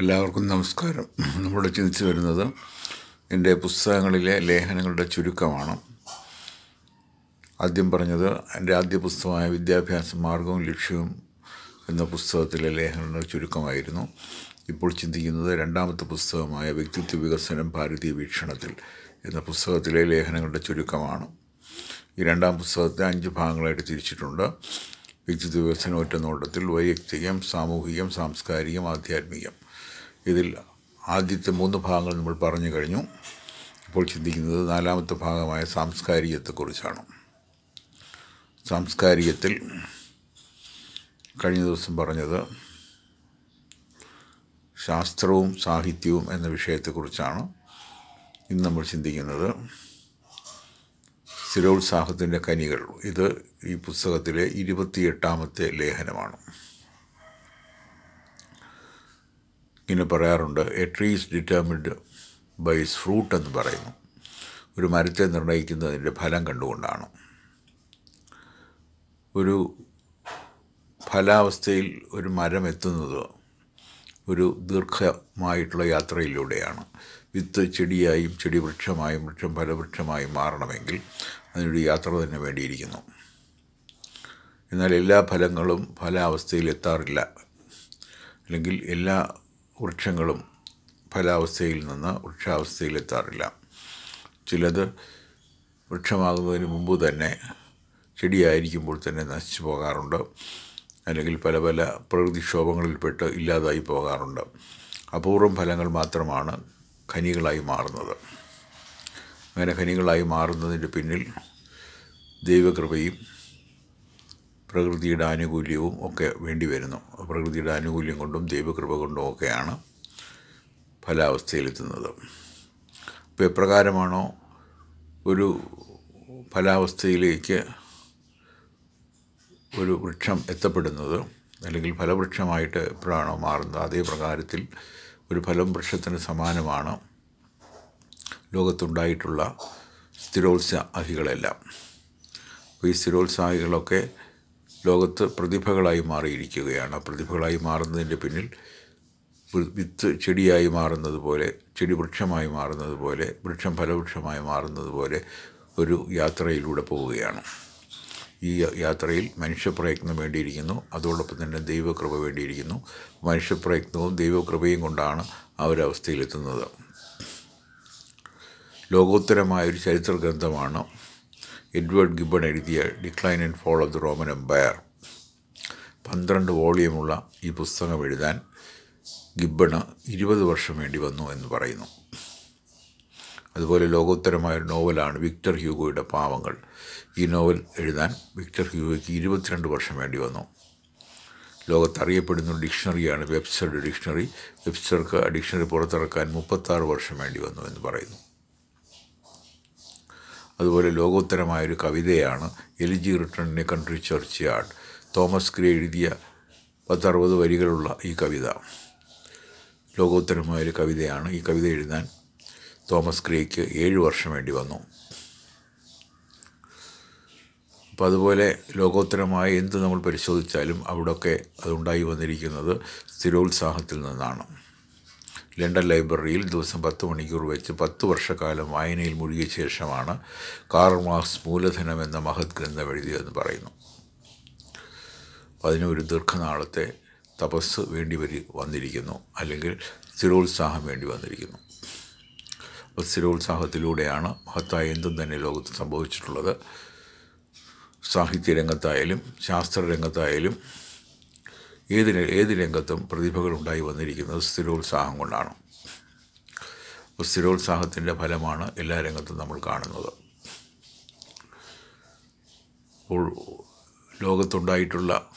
എല്ലാവർക്കും നമസ്കാരം. നമ്മൾ ചിന്തിച്ചു വരുന്നത് എന്റെ പുസ്തകങ്ങളിലെ ലേഖനങ്ങളുടെ ചുരുക്കമാണ്. ആദ്യം പറഞ്ഞത് എന്റെ ആദ്യ പുസ്തകമായ വിദ്യാഭ്യാസ മാർഗവും ലക്ഷ്യവും എന്ന പുസ്തകത്തിലെ ലേഖനങ്ങളുടെ ചുരുക്കമായിരുന്നു. ഇപ്പോൾ ചിന്തിക്കുന്നത് രണ്ടാമത്തെ പുസ്തകമായ വ്യക്തിത്വ വികസനം ഭാരതീയ വീക്ഷണത്തിൽ എന്ന പുസ്തകത്തിലെ ലേഖനങ്ങളുടെ ചുരുക്കമാണ്. ഈ രണ്ടാം പുസ്തകത്തെ അഞ്ച് ഭാഗങ്ങളായിട്ട് തിരിച്ചിട്ടുണ്ട്. വ്യക്തിത്വ വികസനം ഒറ്റ നോട്ടത്തിൽ വൈയക്തികം സാമൂഹികം സാംസ്കാരികം ആധ്യാത്മികം. ഇതിൽ ആദ്യത്തെ മൂന്ന് ഭാഗങ്ങൾ നമ്മൾ പറഞ്ഞു കഴിഞ്ഞു. ഇപ്പോൾ ചിന്തിക്കുന്നത് നാലാമത്തെ ഭാഗമായ സാംസ്കാരികത്തെക്കുറിച്ചാണ്. സാംസ്കാരികത്തിൽ കഴിഞ്ഞ ദിവസം പറഞ്ഞത് ശാസ്ത്രവും സാഹിത്യവും എന്ന വിഷയത്തെക്കുറിച്ചാണ്. ഇന്ന് നമ്മൾ ചിന്തിക്കുന്നത് സ്ഥിരോത്സാഹത്തിന്റെ കനികൾ. ഇത് ഈ പുസ്തകത്തിലെ ഇരുപത്തിയെട്ടാമത്തെ ലേഖനമാണ്. ഇങ്ങനെ പറയാറുണ്ട് a tree is determined by its fruit എന്ന് പറയുന്നു. ഒരു മരത്തെ നിർണയിക്കുന്നതിന്റെ ഫലം കണ്ടുകൊണ്ടാണ്. ഒരു ഫലാവസ്ഥയിൽ ഒരു മരം എത്തുന്നത് ഒരു ദീർഘമായിട്ടുള്ള യാത്രയിലൂടെയാണ്. വിത്ത് ചെടിയായും ചെടി വൃക്ഷമായും വൃക്ഷം ഫലവൃക്ഷമായും മാറണമെങ്കിൽ അതിനൊരു യാത്ര തന്നെ വേണ്ടിയിരിക്കുന്നു. എന്നാൽ എല്ലാ ഫലങ്ങളും ഫലാവസ്ഥയിൽ എത്താറില്ല. അല്ലെങ്കിൽ എല്ലാ വൃക്ഷങ്ങളും ഫലാവസ്ഥയിൽ നിന്ന് വൃക്ഷാവസ്ഥയിലെത്താറില്ല. ചിലത് വൃക്ഷമാകുന്നതിന് മുമ്പ് തന്നെ ചെടിയായിരിക്കുമ്പോൾ തന്നെ നശിച്ചു പോകാറുണ്ട്. അല്ലെങ്കിൽ പല പല പ്രകൃതിക്ഷോഭങ്ങളിൽപ്പെട്ട് ഇല്ലാതായി പോകാറുണ്ട്. അപൂർവം ഫലങ്ങൾ മാത്രമാണ് ഖനികളായി മാറുന്നത്. അങ്ങനെ ഖനികളായി മാറുന്നതിന്റെ പിന്നിൽ ദൈവകൃപയും പ്രകൃതിയുടെ ആനുകൂല്യവും ഒക്കെ വേണ്ടി വരുന്നു. പ്രകൃതിയുടെ ആനുകൂല്യം കൊണ്ടും ദൈവകൃപ കൊണ്ടും ഒക്കെയാണ് ഫലാവസ്ഥയിലെത്തുന്നത്. അപ്പോൾ എപ്രകാരമാണോ ഒരു ഫലാവസ്ഥയിലേക്ക് ഒരു വൃക്ഷം എത്തപ്പെടുന്നത്? അല്ലെങ്കിൽ ഫലവൃക്ഷമായിട്ട് എപ്പോഴാണോ മാറുന്നത്? അതേ പ്രകാരത്തിൽ ഒരു ഫലം വൃക്ഷത്തിന് സമാനമാണ്. ലോകത്തുണ്ടായിട്ടുള്ള സ്ഥിരോത്സാഹികളെല്ലാം. അപ്പോൾ ഈ സ്ഥിരോത്സാഹികളൊക്കെ ലോകത്ത് പ്രതിഭകളായി മാറിയിരിക്കുകയാണ്. ആ പ്രതിഭകളായി മാറുന്നതിന്റെ പിന്നിൽ വിത്ത് ചെടിയായി മാറുന്നത് പോലെ ചെടി വൃക്ഷമായി മാറുന്നത് പോലെ വൃക്ഷം ഫലവൃക്ഷമായി മാറുന്നത് പോലെ ഒരു യാത്രയിലൂടെ പോവുകയാണ്. ഈ യാത്രയിൽ മനുഷ്യപ്രയത്നം വേണ്ടിയിരിക്കുന്നു. അതോടൊപ്പം തന്നെ ദൈവകൃപ വേണ്ടിയിരിക്കുന്നു. മനുഷ്യപ്രയത്നവും ദൈവകൃപയും കൊണ്ടാണ് അവസ്ഥയിലെത്തുന്നത് ലോകോത്തരമായൊരു ചരിത്ര ഗ്രന്ഥമാണ് എഡ്വേർഡ് ഗിബൺ എഴുതിയ decline and fall of the Roman Empire. പന്ത്രണ്ട് വോളിയമുള്ള ഈ പുസ്തകം എഴുതാൻ ഗിബണ് ഇരുപത് വർഷം വേണ്ടി വന്നു എന്ന് പറയുന്നു. അതുപോലെ ലോകോത്തരമായ ഒരു നോവലാണ് വിക്ടർ ഹ്യൂഗോയുടെ പാവങ്ങൾ. ഈ നോവൽ എഴുതാൻ വിക്ടർ ഹ്യൂഗോയ്ക്ക് ഇരുപത്തിരണ്ട് വർഷം വേണ്ടി വന്നു. ലോകത്തറിയപ്പെടുന്ന ഡിക്ഷണറിയാണ് വെബ്സ്റ്ററുടെ ഡിക്ഷണറി. വെബ്സ്റ്റർക്ക് ഡിക്ഷണറി പുറത്തിറക്കാൻ മുപ്പത്താറ് വർഷം വേണ്ടി വന്നു എന്ന് പറയുന്നു. അതുപോലെ ലോകോത്തരമായൊരു കവിതയാണ് elegy written in country churchyard Thomas Gray എഴുതിയ പത്തറുപത് വരികളുള്ള ഈ കവിത. ലോകോത്തരമായൊരു കവിതയാണ് ഈ കവിത എഴുതാൻ തോമസ് ഗ്രേക്ക് ഏഴ് വർഷം വേണ്ടി വന്നു. അപ്പം അതുപോലെ ലോകോത്തരമായ എന്ത് നമ്മൾ പരിശോധിച്ചാലും അവിടെയൊക്കെ അതുണ്ടായി വന്നിരിക്കുന്നത് സ്ഥിരോത്സാഹത്തിൽ നിന്നാണ്. ലണ്ടൻ ലൈബ്രറിയിൽ ദിവസം പത്ത് മണിക്കൂർ വെച്ച് പത്ത് വർഷക്കാലം വായനയിൽ മുഴുകിയ ശേഷമാണ് കാർൾ മാർക്സ് മൂലധനം എന്ന മഹത് ഗ്രന്ഥം എഴുതിയതെന്ന് പറയുന്നു. അതിനൊരു ദീർഘനാളത്തെ തപസ് വേണ്ടി വരി വന്നിരിക്കുന്നു. അല്ലെങ്കിൽ സ്ഥിരോത്സാഹം വേണ്ടി വന്നിരിക്കുന്നു. അപ്പോൾ സ്ഥിരോത്സാഹത്തിലൂടെയാണ് മഹത്തായ എന്തും തന്നെ ലോകത്ത് സംഭവിച്ചിട്ടുള്ളത്. സാഹിത്യരംഗത്തായാലും ശാസ്ത്രരംഗത്തായാലും ഏത് ഏത് രംഗത്തും പ്രതിഭകളുണ്ടായി വന്നിരിക്കുന്നത് സ്ഥിരോത്സാഹം കൊണ്ടാണ്. സ്ഥിരോത്സാഹത്തിന്റെ ഫലമാണ് എല്ലാ രംഗത്തും നമ്മൾ കാണുന്നത്. അപ്പോൾ ലോകത്തുണ്ടായിട്ടുള്ള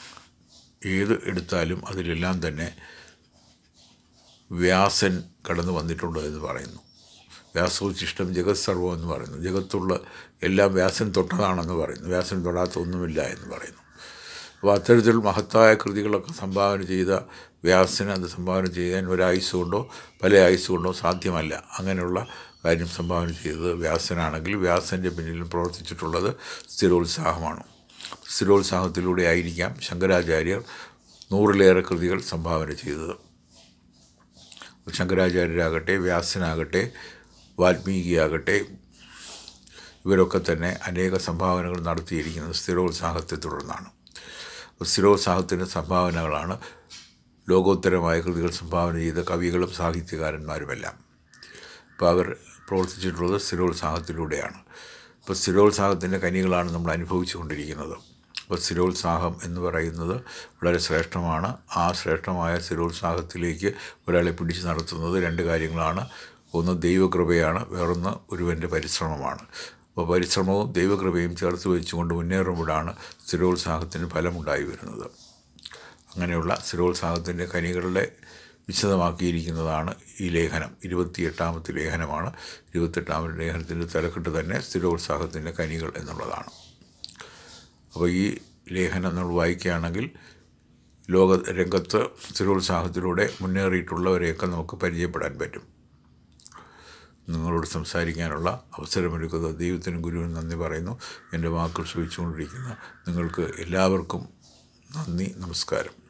ഏത് എടുത്താലും അതിലെല്ലാം തന്നെ വ്യാസൻ കടന്നു വന്നിട്ടുണ്ട് എന്ന് പറയുന്നു. വ്യാസോച്ചിഷ്ടം ജഗത് സർവം എന്ന് പറയുന്നു. ജഗത്തുള്ള എല്ലാം വ്യാസൻ തൊട്ടതാണെന്ന് പറയുന്നു. വ്യാസൻ തൊടാത്ത ഒന്നുമില്ല എന്ന് പറയുന്നു. അപ്പോൾ അത്തരത്തിൽ മഹത്തായ കൃതികളൊക്കെ സംഭാവന ചെയ്ത വ്യാസന് അത് സംഭാവന ചെയ്യാൻ ഒരായുസ് കൊണ്ടോ പല ആയുസ് കൊണ്ടോ സാധ്യമല്ല. അങ്ങനെയുള്ള കാര്യം സംഭാവന ചെയ്തത് വ്യാസനാണെങ്കിൽ വ്യാസന്റെ പിന്നിലും പ്രവർത്തിച്ചിട്ടുള്ളത് സ്ഥിരോത്സാഹമാണ്. സ്ഥിരോത്സാഹത്തിലൂടെ ആയിരിക്കാം ശങ്കരാചാര്യർ നൂറിലേറെ കൃതികൾ സംഭാവന ചെയ്തത്. ശങ്കരാചാര്യരാകട്ടെ വ്യാസനാകട്ടെ വാൽമീകിയാകട്ടെ ഇവരൊക്കെ തന്നെ അനേക സംഭാവനകൾ നടത്തിയിരിക്കുന്നത് സ്ഥിരോത്സാഹത്തെ തുടർന്നാണ്. സ്ഥിരോത്സാഹത്തിന്റെ സംഭാവനകളാണ്. ലോകോത്തരമായ കൃതികൾ സംഭാവന ചെയ്ത കവികളും സാഹിത്യകാരന്മാരുമെല്ലാം. അപ്പോൾ അവർ പ്രവർത്തിച്ചിട്ടുള്ളത് സ്ഥിരോത്സാഹത്തിലൂടെയാണ് ഇപ്പോൾ സ്ഥിരോത്സാഹത്തിന്റെ കനികളാണ് നമ്മൾ അനുഭവിച്ചു കൊണ്ടിരിക്കുന്നത്. അപ്പോൾ സ്ഥിരോത്സാഹം എന്ന് പറയുന്നത് വളരെ ശ്രേഷ്ഠമാണ്. ആ ശ്രേഷ്ഠമായ സ്ഥിരോത്സാഹത്തിലേക്ക് ഒരാളെ പിടിച്ചു നടത്തുന്നത് രണ്ട് കാര്യങ്ങളാണ്. ഒന്ന് ദൈവകൃപയാണ് വേറൊന്ന് ഒരുവന്റെ പരിശ്രമമാണ്. പരിശ്രമവും ദൈവകൃപയും ചേർത്ത് വെച്ചുകൊണ്ട് മുന്നേറുമ്പോഴാണ് സ്ഥിരോത്സാഹത്തിന് ഫലമുണ്ടായി വരുന്നത്. അങ്ങനെയുള്ള സ്ഥിരോത്സാഹത്തിന്റെ കനികളുടെ വിശദമാക്കിയിരിക്കുന്നതാണ് ഈ ലേഖനം. ഇരുപത്തിയെട്ടാമത്തെ ലേഖനമാണ്. ഇരുപത്തെട്ടാമത്തെ ലേഖനത്തിന്റെ തലക്കെട്ട് തന്നെ സ്ഥിരോത്സാഹത്തിന്റെ കനികൾ എന്നുള്ളതാണ്. അപ്പോൾ ഈ ലേഖനം നമ്മൾ വായിക്കുകയാണെങ്കിൽ ലോക രംഗത്ത് സ്ഥിരോത്സാഹത്തിലൂടെ മുന്നേറിയിട്ടുള്ളവരെയൊക്കെ നമുക്ക് പരിചയപ്പെടാൻ പറ്റും. നിങ്ങളോട് സംസാരിക്കാനുള്ള അവസരമൊരുക്കുന്ന. ദൈവത്തിനും ഗുരുവിനും നന്ദി പറയുന്നു. എന്റെ വാക്കുകൾ ശ്രമിച്ചുകൊണ്ടിരിക്കുന്ന നിങ്ങൾക്ക് എല്ലാവർക്കും നന്ദി നമസ്കാരം.